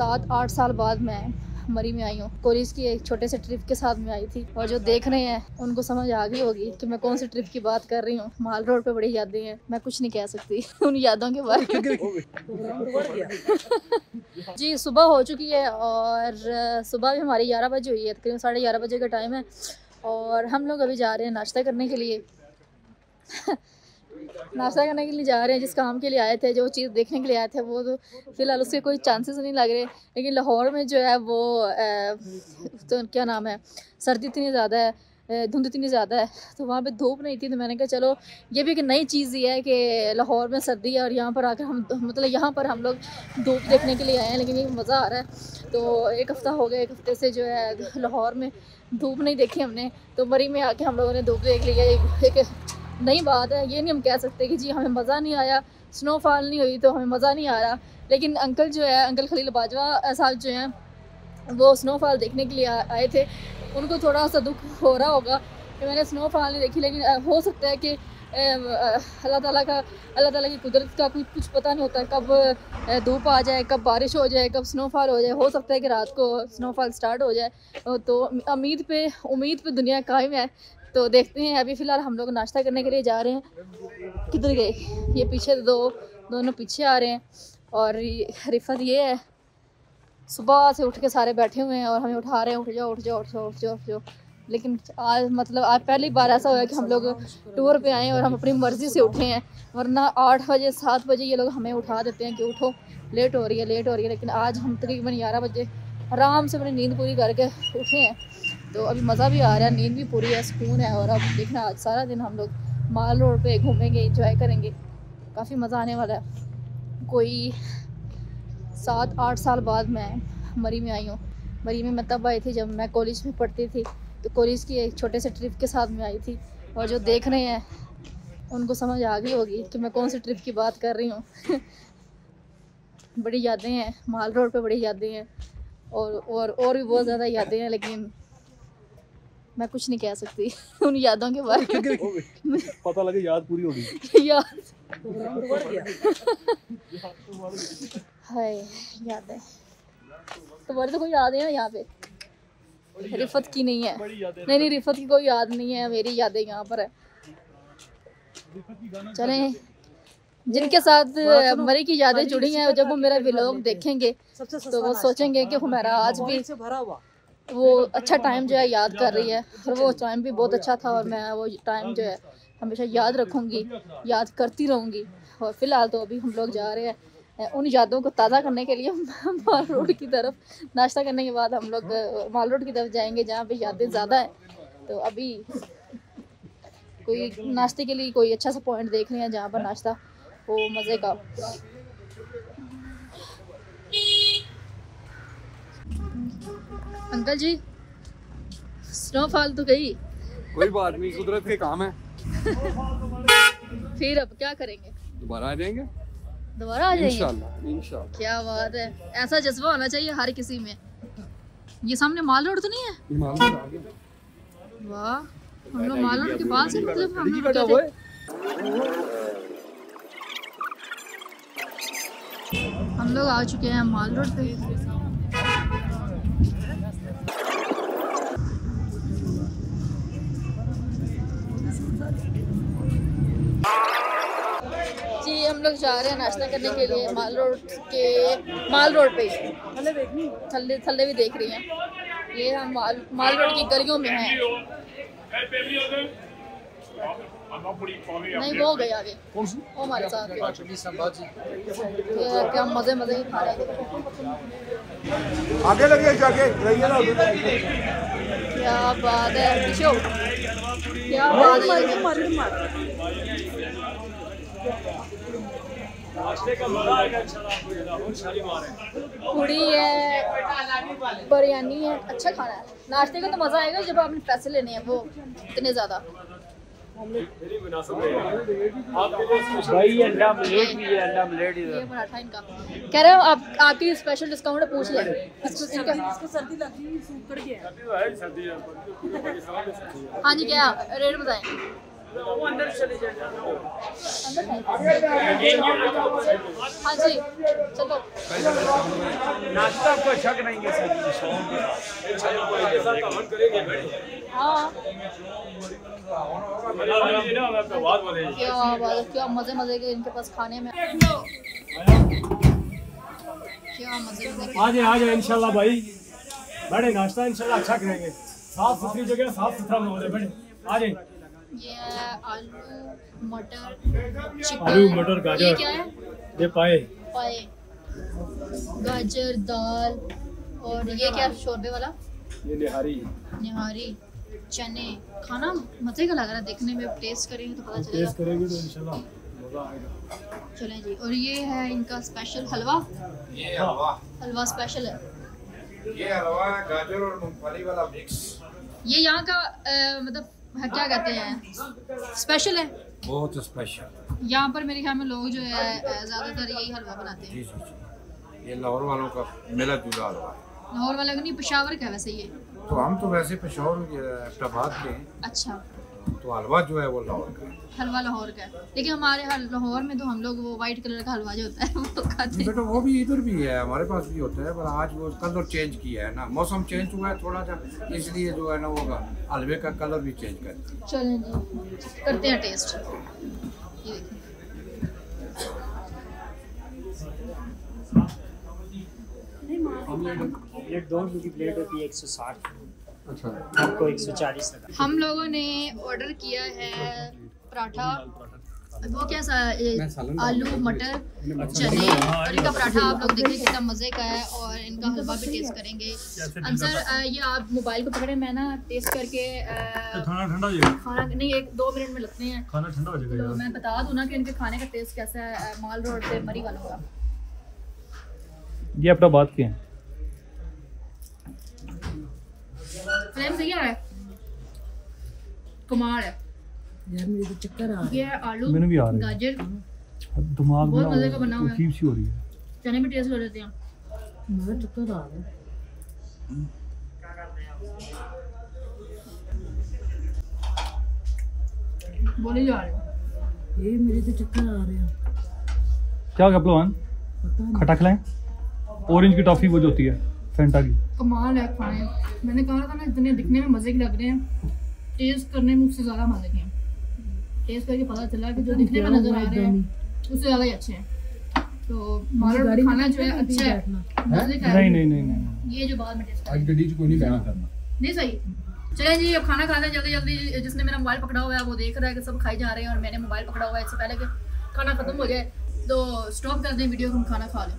सात, आठ साल बाद मैं मरी में आई हूँ। कोरिस की एक छोटे से ट्रिप के साथ में आई थी और जो देख रहे हैं, उनको समझ आ गई होगी कि मैं कौन सी ट्रिप की बात कर रही हूँ। माल रोड पे बड़ी यादें हैं, मैं कुछ नहीं कह सकती उन यादों के बारे में। जी, सुबह हो चुकी है और सुबह भी हमारी ग्यारह बजे हुई है, तकरीबन साढ़े ग्यारह बजे का टाइम है। और हम लोग अभी जा रहे हैं नाश्ता करने के लिए। नाश्ता करने के लिए जा रहे हैं जिस काम के लिए आए थे जो चीज़ देखने के लिए आए थे वो तो फ़िलहाल उसके कोई चांसेस नहीं लग रहे। लेकिन लाहौर में जो है वो तो क्या नाम है सर्दी इतनी ज़्यादा है धुंध इतनी ज़्यादा है तो वहाँ पे धूप नहीं थी तो मैंने कहा चलो ये भी एक नई चीज़ ही है कि लाहौर में सर्दी है और यहाँ पर आकर हम मतलब यहाँ पर हम लोग धूप देखने के लिए आए हैं लेकिन ये मज़ा आ रहा है। तो एक हफ़्ता हो गया एक हफ़्ते से जो है लाहौर में धूप नहीं देखी हमने तो मरी में आके हम लोगों ने धूप देख लिया एक, नई बात है, ये नहीं हम कह सकते कि जी हमें मज़ा नहीं आया स्नोफॉल नहीं हुई तो हमें मज़ा नहीं आ रहा। लेकिन अंकल जो है, अंकल खलील बाजवा साहब जो हैं, वो स्नोफॉल देखने के लिए आए थे। उनको थोड़ा सा दुख हो रहा होगा कि मैंने स्नोफॉल नहीं देखी, लेकिन हो सकता है कि अल्लाह ताला का, अल्लाह ताला की कुदरत का कुछ कुछ पता नहीं होता कब धूप आ जाए, कब बारिश हो जाए, कब स्नोफॉल हो जाए। हो सकता है कि रात को स्नोफॉल स्टार्ट हो जाए। तो उम्मीद पे उम्मीद पे दुनिया कायम है। तो देखते हैं, अभी फ़िलहाल हम लोग नाश्ता करने के लिए जा रहे हैं। किधर गए? ये पीछे दो, दोनों पीछे आ रहे हैं। और रिफत ये है, सुबह से उठ के सारे बैठे हुए हैं और हमें उठा रहे हैं, उठ जाओ उठ जाओ उठ जाओ उठ जाओ उठ जाओ। लेकिन आज मतलब आज पहली बार ऐसा हुआ कि हम लोग टूर पे आए और हम अपनी मर्ज़ी से उठे हैं। वरना आठ बजे, सात बजे ये लोग हमें उठा देते हैं कि उठो, लेट हो रही है, लेट हो रही है। लेकिन आज हम तकरीबन ग्यारह बजे आराम से अपनी नींद पूरी करके उठे हैं। तो अभी मज़ा भी आ रहा है, नींद भी पूरी है, सुकून है और अब देखना, आज सारा दिन हम लोग माल रोड पे घूमेंगे इंजॉय करेंगे। काफ़ी मज़ा आने वाला है। कोई सात, आठ साल बाद मैं मरी में आई हूँ। मरी में मैं तब आई थी जब मैं कॉलेज में पढ़ती थी। तो कॉलेज की एक छोटे से ट्रिप के साथ में आई थी और जो देख रहे हैं, उनको समझ आ गई होगी कि मैं कौन सी ट्रिप की बात कर रही हूँ। बड़ी यादें हैं, माल रोड पे बड़ी यादें हैं और और और भी बहुत ज़्यादा यादें हैं, लेकिन मैं कुछ नहीं कह सकती उन यादों के बारे में। पता लगे याद पूरी होगी याद। हाय याद है। तुम्हारी तो कोई याद है यहाँ पे। रिफत की नहीं है। नहीं नहीं रिफत की कोई याद नहीं है। मेरी यादें यहाँ पर है। चले। जिनके साथ मरे की यादें जुड़ी हैं जब वो मेरा व्लॉग देखेंगे तो वो सोचेंगे कि हमारा आज भी वो अच्छा टाइम जो है याद कर रही है। और वो टाइम भी बहुत अच्छा था और मैं वो टाइम जो है हमेशा याद रखूँगी, याद करती रहूँगी। और फ़िलहाल तो अभी हम लोग जा रहे हैं उन यादों को ताज़ा करने के लिए माल रोड की तरफ़। नाश्ता करने के बाद हम लोग, माल रोड की तरफ़ जाएँगे जहाँ पे यादें ज़्यादा हैं। तो अभी कोई नाश्ते के लिए कोई अच्छा सा पॉइंट देख रहे हैं जहाँ पर नाश्ता हो, मज़े का। अंकल जी स्नोफॉल तो गई। कोई बात नहीं कुदरत के काम है। फिर अब क्या करेंगे? दोबारा आ जाएँगे? दोबारा आ जाएँगे? इंशाल्लाह इंशाल्लाह। क्या बात है। ऐसा जज्बा होना चाहिए हर किसी में। ये सामने माल रोड तो नहीं है? वाह हम लोग माल रोड के पास है मतलब हम लोग हम लोग आ चुके हैं माल रोड पे। लोग जा रहे हैं नाश्ता करने के लिए माल रोड के माल रोड पे थल्ले थल्ले भी देख रही हैं। ये हम माल माल रोड की गलियों में हैं। नहीं वो गए आगे। वो हमारे साथ क्या मज़े मज़े ही खा रहे आगे लगे जाके क्या बात है क्या बात है। पूड़ी है बिरयानी है अच्छा खाना है। नाश्ते का तो मज़ा आएगा जब आपने पैसे लेने हैं वो इतने ज़्यादा। कह रहे हो आप आपकी स्पेशल डिस्काउंट है पूछ लें। हाँ जी क्या रेट बताएँ? हाँ जी चलो। नाश्ता आपको अच्छा कराएँगे सर। हाँ। क्या बात है क्या मज़े मज़े के इनके पास खाने में। क्या मज़े मज़े के। आ जाए आ जाए इंशाल्लाह भाई। बड़े नाश्ता इंशाल्लाह अच्छा करेंगे। साफ़ सुथरी जगह साफ़ सुथरा माहौल है बड़े आ जाए ये आलू मटर चिकन। आलू, मटर, गाजर। ये क्या है? ये पाए। पाए। गाजर दाल और ये क्या शोरबे वाला? ये निहारी। निहारी। चने। खाना मज़े का लग रहा है देखने में। टेस्ट करेंगे तो पता चलेगा। टेस्ट करेंगे तो इंशाल्लाह मज़ा आएगा। चलें जी। और ये है इनका स्पेशल हलवा? ये हलवा। हलवा स्पेशल है। ये हलवा गाजर और मूंगफली वाला मिक्स ये यहाँ का अ, मतलब क्या कहते हैं? स्पेशल है? बहुत स्पेशल यहाँ पर मेरे ख्याल में लोग जो है ज़्यादातर यही हलवा बनाते हैं। जी जी ये लाहौर वालों का मिला जुला हलवा। है लाहौर वाले नहीं पेशावर का वैसे ये। तो हम तो वैसे पेशावर के हैं। अच्छा। तो हलवा जो है वो लाहौर का हलवा लाहौर का है। लेकिन हमारे लाहौर में तो हम लोग वो वाइट कलर का हलवा जो होता है वो खाते हैं। बेटा वो भी इधर भी है हमारे पास भी होता है पर आज वो कलर चेंज किया है ना। मौसम चेंज हुआ है थोड़ा सा इसलिए जो है ना वो हलवे का कलर भी चेंज कर चलें जी करते हैं टेस्ट ये देखिए। ऑमलेट दो की प्लेट होती है एक सौ साठ। अच्छा। आपको एक सौ चालीस हम लोगों ने ऑर्डर किया है पराठा। वो सा सालन आलू मटर चने और इनका पराठा आप लोग देखिए कितना मज़े का है और इनका हलवा भी टेस्ट करेंगे। अंसर ये आप मोबाइल को पकड़े मैं ना टेस्ट करके खाना ठंडा हो जाएगा? खाना नहीं एक दो मिनट में लगते हैं। खाना ठंडा हो जाएगा तो मैं बता दूँ ना कि इनके खाने का टेस्ट कैसा है माल रोड पे मरी वालों का। ये अपना बात की है फ्लेम सही आ रहा है कमाल है। यार मेरे तो चक्कर आ ये है। आलू मैंने भी आ रहा है। गाजर। दिमाग बहुत मज़े का बना हुआ है। अजीब सी हो रही है। चने भी टेस्ट कर लेते हैं। रहा मेरा चक्कर आ रहा है। बोले जा रहे ये मेरे तो चक्कर आ रहे हैं। क्या क्या पलवान पता नहीं। खटा खिलाएँ? ऑरेंज की टॉफी वो जो होती है फेंटा की। कमाल है खाने मैंने कहा था ना इतने दिखने में मज़े के लग रहे हैं। टेस्ट करने में उससे ज़्यादा मज़े के हैं। टेस्ट करके पता चला कि जो दिखने में नज़र आ रहे हैं उससे ज़्यादा ही अच्छे हैं। तो मारो गाड़ी खाना जो है अच्छा है। मज़े का है। नहीं नहीं नहीं। ये जो बाद में टेस्ट आज गड्डी च कोई नहीं कहना करना नहीं सही। चलें जी अब खाना खाते हैं जल्दी जल्दी। जिसने मेरा मोबाइल पकड़ा हुआ है वो देख रहा है कि सब खाई जा रहे हैं और मैंने मोबाइल पकड़ा हुआ है इससे पहले कि खाना खत्म हो जाए तो स्टॉप कर दें वीडियो को हम खाना खा लें।